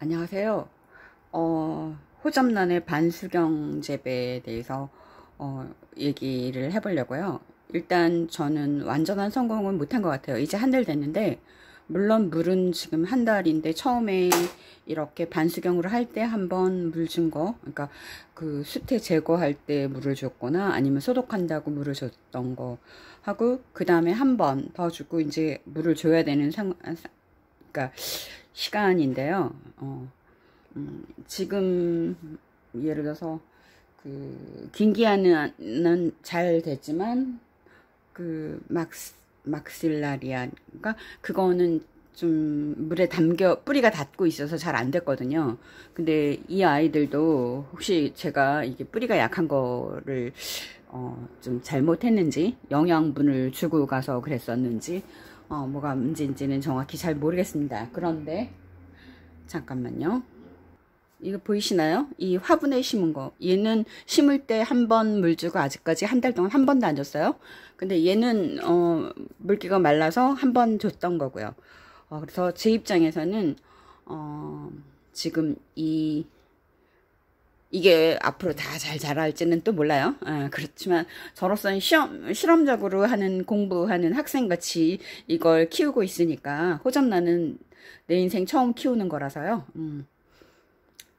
안녕하세요. 어, 호접란의 반수경 재배에 대해서 어, 얘기를 해보려고요. 일단 저는 완전한 성공은 못한 것 같아요. 이제 한 달 됐는데 물론 물은 지금 한 달인데 처음에 이렇게 반수경으로 할 때 한 번 물 준 거, 그러니까 그 수태 제거할 때 물을 줬거나 아니면 소독한다고 물을 줬던 거 하고 그 다음에 한 번 더 주고 이제 물을 줘야 되는 상, 그러니까 시간인데요. 어, 음, 지금 예를 들어서 그 긴기아는 잘 됐지만 그 막스 막실라리아가 그거는 좀 물에 담겨 뿌리가 닿고 있어서 잘 안 됐거든요. 근데 이 아이들도 혹시 제가 이게 뿌리가 약한 거를 어, 좀 잘못했는지 영양분을 주고 가서 그랬었는지 어, 뭐가 문제인지는 정확히 잘 모르겠습니다. 그런데 잠깐만요. 이거 보이시나요? 이 화분에 심은 거. 얘는 심을 때 한 번 물 주고 아직까지 한 달 동안 한 번도 안 줬어요. 근데 얘는 어, 물기가 말라서 한 번 줬던 거고요. 어, 그래서 제 입장에서는 어, 지금 이 이게 앞으로 다 잘 자랄지는 또 몰라요. 아, 그렇지만 저로서는 시험, 실험적으로 하는 공부하는 학생같이 이걸 키우고 있으니까 호접란은 내 인생 처음 키우는 거라서요. 음.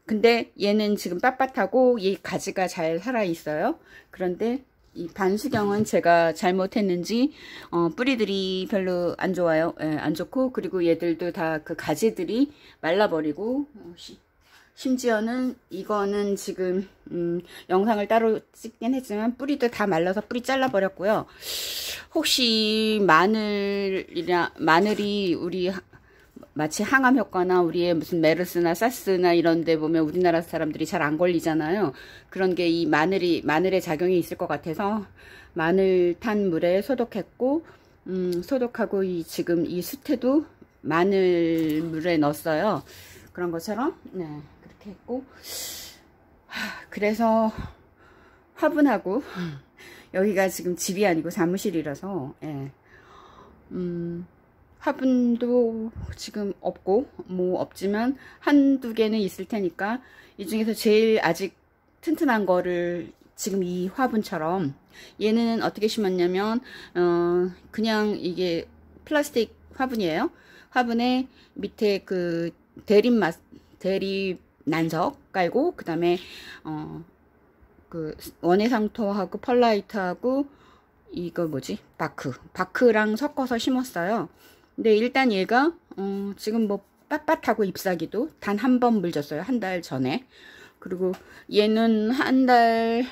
근데 얘는 지금 빳빳하고 이 가지가 잘 살아 있어요. 그런데 이 반수경은 제가 잘못했는지 어, 뿌리들이 별로 안 좋아요. 예, 안 좋고 그리고 얘들도 다 그 가지들이 말라버리고 어, 심지어는 이거는 지금 음, 영상을 따로 찍긴 했지만 뿌리도 다 말라서 뿌리 잘라버렸고요. 혹시 마늘이나 마늘이 우리 마치 항암 효과나 우리의 무슨 메르스나 사스나 이런 데 보면 우리나라 사람들이 잘 안 걸리잖아요. 그런 게 이 마늘이 마늘의 작용이 있을 것 같아서 마늘 탄 물에 소독했고 음, 소독하고 이 지금 이 수태도 마늘 물에 넣었어요. 그런 것처럼 네. 이렇게 했고 그래서 화분하고 여기가 지금 집이 아니고 사무실이라서 예. 음, 화분도 지금 없고 뭐 없지만 한두 개는 있을 테니까 이 중에서 제일 아직 튼튼한 거를 지금 이 화분처럼 얘는 어떻게 심었냐면 어 그냥 이게 플라스틱 화분이에요 화분에 밑에 그 대립 대립 난석 깔고 그 다음에 어 그 원해상토하고 펄라이트하고 이거 뭐지? 바크. 바크랑 섞어서 심었어요. 근데 일단 얘가 어 지금 뭐 빳빳하고 잎사귀도 단 한 번물 줬어요. 한 달 전에. 그리고 얘는 한달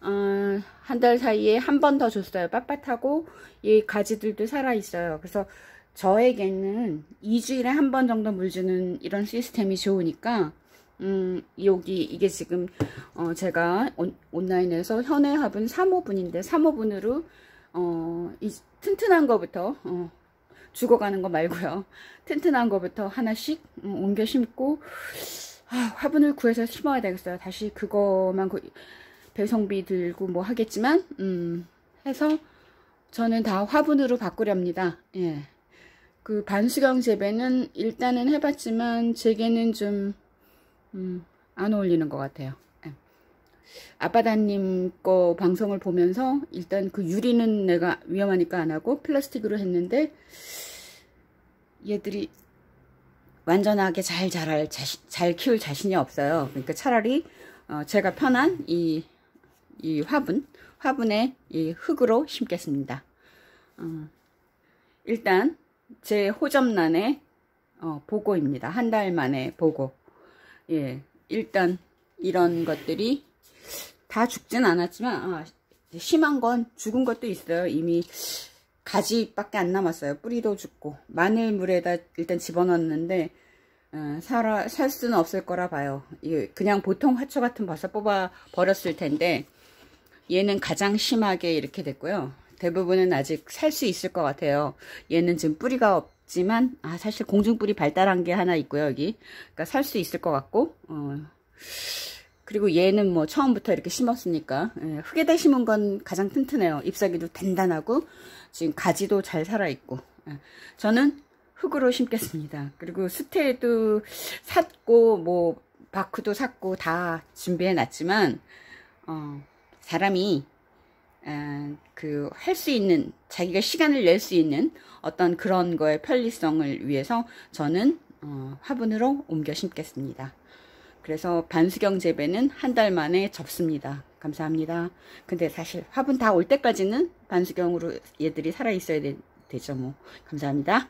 어, 한 달 사이에 한 번 더 줬어요. 빳빳하고 얘 가지들도 살아 있어요. 그래서 저에게는 2주일에 한 번 정도 물 주는 이런 시스템이 좋으니까 음, 여기 이게 지금 어, 제가 온, 온라인에서 현해 합은 3호분인데 3호분으로 어, 이 튼튼한 거부터 어, 죽어가는 거 말고요. 튼튼한 거부터 하나씩 음, 옮겨 심고 아, 화분을 구해서 심어야 되겠어요. 다시 그거만 그, 배송비 들고 뭐 하겠지만 음, 해서 저는 다 화분으로 바꾸렵니다. 예. 그 반수경 재배는 일단은 해봤지만 제게는 좀 음, 안 어울리는 것 같아요. 예. 아빠다님 거 방송을 보면서 일단 그 유리는 내가 위험하니까 안 하고 플라스틱으로 했는데 얘들이 완전하게 잘 자랄 자신, 잘 키울 자신이 없어요. 그러니까 차라리 어, 제가 편한 이, 이 화분, 화분에 이 흙으로 심겠습니다. 어, 일단 제 호접란의 어, 보고입니다. 한 달 만에 보고. 예, 일단 이런 것들이 다 죽진 않았지만 아, 심한 건 죽은 것도 있어요. 이미 가지밖에 안 남았어요. 뿌리도 죽고 마늘 물에다 일단 집어넣었는데 어, 살아, 살 수는 없을 거라 봐요. 그냥 보통 화초 같은 벌써 뽑아 버렸을 텐데 얘는 가장 심하게 이렇게 됐고요. 대부분은 아직 살 수 있을 것 같아요. 얘는 지금 뿌리가 없지만 아 사실 공중뿌리 발달한 게 하나 있고요 여기 그러니까 살 수 있을 것 같고 어. 그리고 얘는 뭐 처음부터 이렇게 심었으니까 예, 흙에다 심은 건 가장 튼튼해요 잎사귀도 단단하고 지금 가지도 잘 살아있고 예. 저는 흙으로 심겠습니다. 그리고 수태도 샀고 뭐 바크도 샀고 다 준비해 놨지만 어, 사람이 그 할 수 있는 자기가 시간을 낼 수 있는 어떤 그런 거의 편리성을 위해서 저는 어, 화분으로 옮겨 심겠습니다. 그래서 반수경 재배는 한 달 만에 접습니다. 감사합니다. 근데 사실 화분 다 올 때까지는 반수경으로 얘들이 살아 있어야 되, 되죠 뭐. 감사합니다.